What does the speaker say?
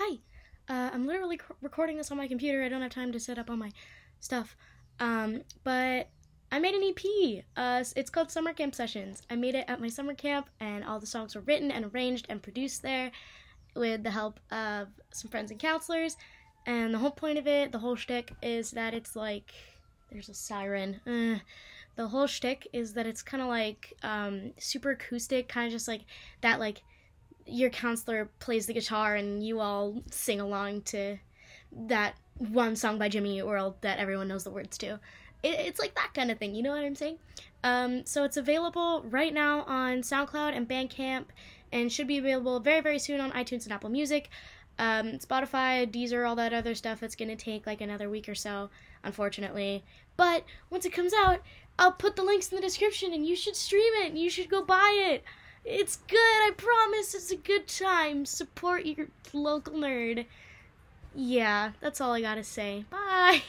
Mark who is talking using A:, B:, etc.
A: hi. Uh, I'm literally recording this on my computer. I don't have time to set up all my stuff. Um, but I made an EP. Uh, it's called Summer Camp Sessions. I made it at my summer camp, and all the songs were written and arranged and produced there with the help of some friends and counselors. And the whole point of it, the whole shtick, is that it's like there's a siren. Uh, the whole shtick is that it's kind of like um, super acoustic, kind of just like that, like your counselor plays the guitar and you all sing along to that one song by Jimmy Eat World that everyone knows the words to. It, it's like that kind of thing, you know what I'm saying? Um, so it's available right now on SoundCloud and Bandcamp, and should be available very, very soon on iTunes and Apple Music. Um, Spotify, Deezer, all that other stuff. It's gonna take like another week or so, unfortunately. But once it comes out, I'll put the links in the description, and you should stream it. And you should go buy it. It's good, I promise. It's a good time. Support your local nerd. Yeah, that's all I gotta say. Bye.